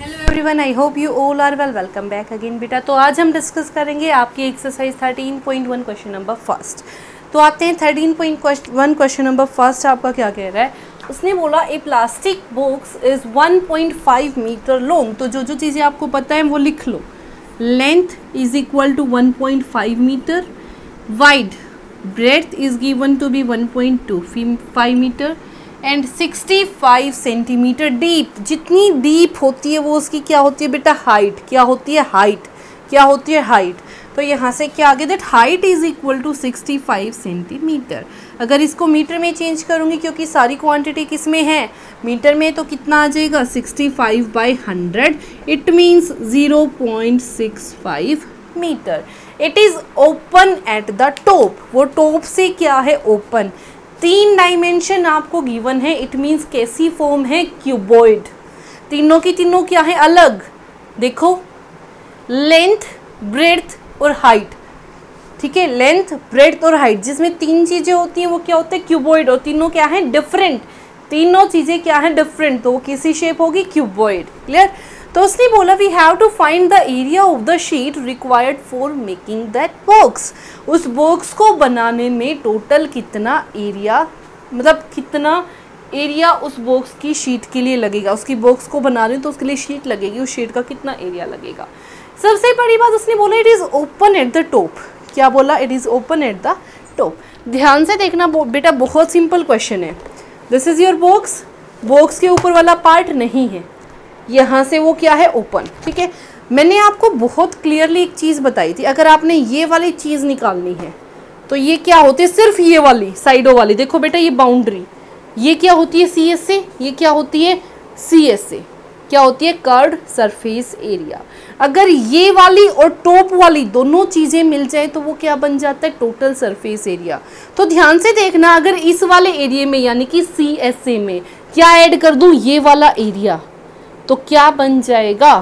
Hello everyone I hope you all are well welcome back again बेटा। तो आज हम डिस्कस करेंगे आपकी एक्सरसाइज 13.1 क्वेश्चन नंबर फ़र्स्ट तो आते हैं 13.1 क्वेश्चन नंबर फ़र्स्ट आपका क्या कह रहा है? उसने बोला a plastic box is 1.5 metre long तो जो जो चीज़ें आपको पता है वो लिख लो। Length is equal to 1.5 metre wide breadth is given to be 1.25 metre and 65 centimetre deep जितनी डीप होती है वो उसकी क्या होती है बेटा? हाइट क्या होती है? हाइट क्या होती है? हाइट तो यहाँ से क्या आ गया that height is equal to 65 centimetre अगर इसको मीटर में चेंज करूँगी, क्योंकि सारी क्वांटिटी किसमें है? मीटर में तो कितना आ जाएगा? 65 five by hundred it means 0.65 metre it is open at the top वो टॉप से क्या है? ओपन तीन डायमेंशन आपको गिवन है इट मीन्स कैसी फॉर्म है? क्यूबॉइड तीनों की तीनों क्या है? अलग. देखो. लेंथ ब्रेथ और हाइट ठीक है? लेंथ ब्रेथ और हाइट जिसमें तीन चीज़ें होती हैं, वो क्या होते हैं? क्यूबॉइड और तीनों क्या है? डिफरेंट तीनों चीज़ें क्या है? डिफरेंट तो वो किसी शेप होगी? क्यूबॉइड क्लियर तो उसने बोला we have to find the area of the sheet required for making that box उस बॉक्स को बनाने में टोटल कितना एरिया मतलब कितना एरिया उस बॉक्स की शीट के लिए लगेगा? उसकी बॉक्स को बना रहे तो उसके लिए शीट लगेगी, उस शीट का कितना एरिया लगेगा? सबसे बड़ी बात उसने बोला it is open at the top क्या बोला? It is open at the top ध्यान से देखना बेटा, बहुत सिंपल क्वेश्चन है। This is your box box के ऊपर वाला पार्ट नहीं है। यहाँ से वो क्या है? ओपन ठीक है? मैंने आपको बहुत क्लियरली एक चीज़ बताई थी। अगर आपने ये वाली चीज़ निकालनी है तो ये क्या होती है? सिर्फ़ ये वाली, साइडों वाली। देखो बेटा, ये बाउंड्री ये क्या होती है? सी एस से ये क्या होती है? सी एस से क्या होती है? कर्ड सरफेस एरिया अगर ये वाली और टॉप वाली दोनों चीज़ें मिल जाए तो वो क्या बन जाता है? टोटल सरफेस एरिया तो ध्यान से देखना, अगर इस वाले एरिए में, यानी कि सी एस ए में, क्या ऐड कर दूँ? ये वाला एरिया तो क्या बन जाएगा?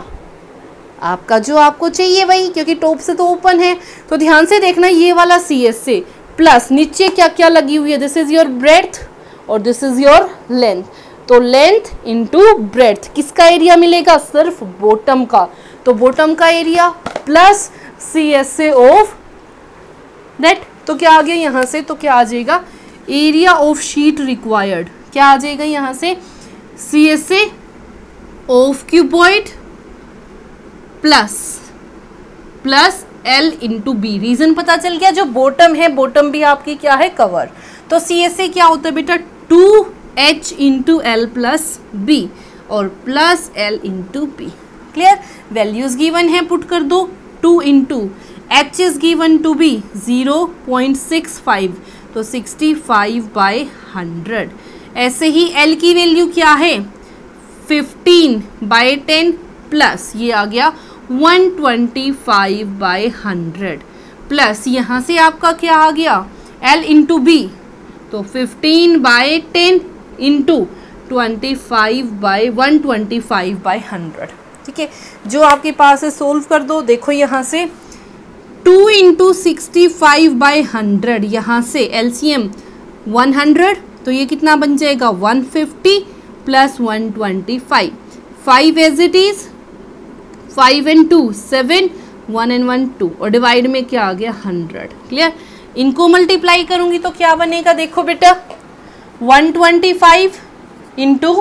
आपका जो आपको चाहिए वही, क्योंकि टॉप से तो ओपन है। तो ध्यान से देखना ये वाला सी एस से प्लस नीचे क्या क्या लगी हुई है? दिस इज़ योर ब्रेथ और दिस इज़ योर लेंथ तो लेंथ इंटू ब्रेथ किसका एरिया मिलेगा? सिर्फ़ बॉटम का। तो बॉटम का area plus C S A of that तो क्या आ गया यहाँ से? तो क्या आ जाएगा? एरिया ऑफ़ शीट रिक्वायर्ड क्या आ जाएगा यहाँ से? C S A of cuboid plus plus L into B reason पता चल गया, जो बॉटम है बॉटम भी आपकी क्या है? कवर तो सी एस ए क्या होता है बेटा? Two H into L plus B और plus L into B clear values given है पुट कर दो. Two into H is given to be zero point six five तो सिक्सटी फाइव बाई हंड्रेड ऐसे ही एल की वैल्यू क्या है? फिफ्टीन बाई टेन प्लस ये आ गया one twenty five by hundred plus यहाँ से आपका क्या आ गया? एल इंटू बी तो fifteen by ten into twenty five by one twenty five by hundred ठीक है? जो आपके पास है सोल्व कर दो, देखो यहाँ से two into sixty five by hundred यहाँ से L C M one hundred तो ये कितना बन जाएगा? One fifty plus one twenty five five as it is five and two seven one and one two और डिवाइड में क्या आ गया? हंड्रेड क्लियर इनको मल्टीप्लाई करूँगी तो क्या बनेगा? देखो बेटा। One twenty five into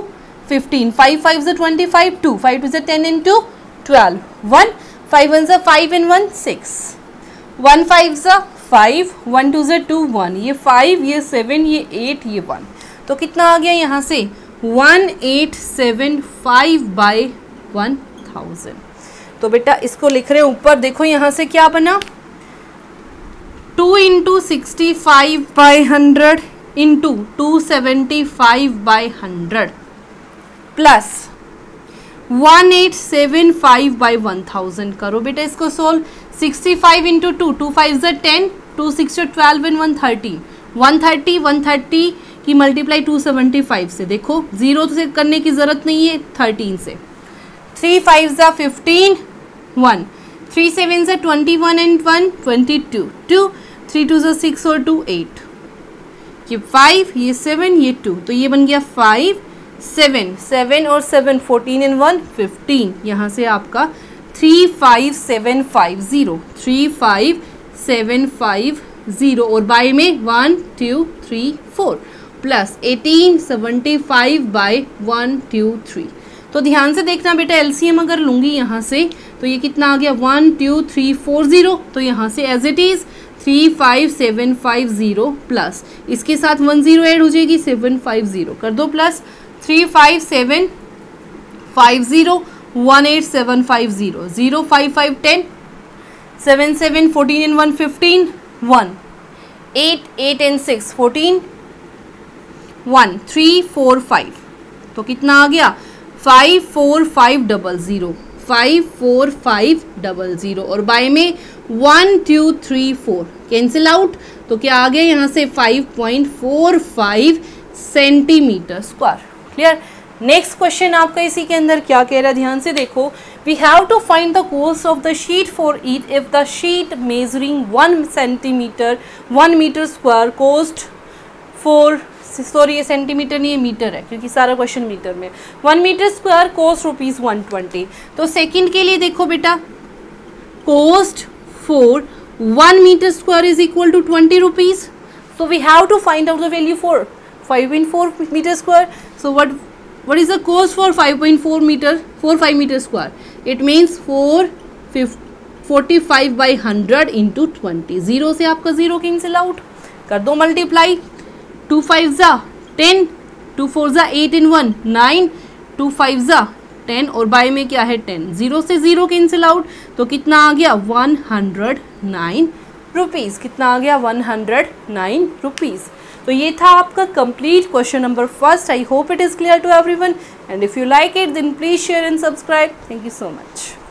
fifteen five five से twenty five two five two से ten into twelve one five one से five and one six one five से फाइव वन टू से टू वन ये फाइव ये सेवन ये eight ये one तो कितना आ गया यहाँ से? One eight seven five by one thousand तो बेटा, इसको लिख रहे ऊपर। देखो यहाँ से क्या बना? Two into sixty five by hundred into two seventy five by hundred plus one eight seven five by one thousand करो बेटा इसको solve sixty five into two two five ज़ ten two six twelve in one thirty one thirty one thirty की multiply two seventy five से। देखो zero से करने की ज़रूरत नहीं है थर्टीन से। थ्री फाइव ज़ा फिफ्टीन वन थ्री सेवन ज़ा twenty one and one twenty two two three two ज़ा सिक्स और टू एट ये फाइव ये सेवन ये टू तो ये बन गया फाइव सेवन सेवन और seven fourteen and one fifteen यहाँ से आपका three five seven five zero three five seven five zero और बाई में one two three four plus eighteen seventy five by one, two, three. तो ध्यान से देखना बेटा, एलसीएम अगर लूँगी यहाँ से तो ये कितना आ गया? One, two, three, four, zero. तो यहाँ से as it is three, five, seven, five, zero plus. इसके साथ वन, ज़ीरो ऐड हो जाएगी, सेवन, फाइव, ज़ीरो। कर दो plus. Three, five, seven, five, zero. One, eight, seven, five, zero. Zero, five five, ten. Seven seven, fourteen and one, fifteen, one. Eight eight and six, fourteen. One three four five तो कितना आ गया? Five four five double zero five four five double zero और by में one two three four cancel out तो क्या आ गया? यहाँ से five point four five centimetre square clear next question आपका इसी के अंदर क्या कह रहा है? ध्यान से देखो। We have to find the course of the sheet for it if the sheet measuring one centimetre one metre square cost four sorry, ये सेंटीमीटर नहीं है मीटर है, क्योंकि सारा क्वेश्चन मीटर में। One metre square cost rupees one twenty तो second के लिए देखो बेटा cost four one metre square is equal to twenty rupees so we have to find out the value for 5.4 meter square. So what what is the cost for 5.4 meter 4 5 meter square? It means 4 45 by 100 into 20 zero से आपका zero cancel out कर दो multiply two five ज़ा, ten, two four ज़ा, eight in one, nine, two five ज़ा, ten, और by में क्या है टेन? ज़ीरो से ज़ीरो कैंसिल आउट तो कितना आ गया? वन हंड्रेड नाइन रुपीज़ कितना आ गया? वन हंड्रेड नाइन रुपीज़ तो ये था आपका complete question number first I hope it is clear to everyone and if you like it then please share and subscribe thank you so much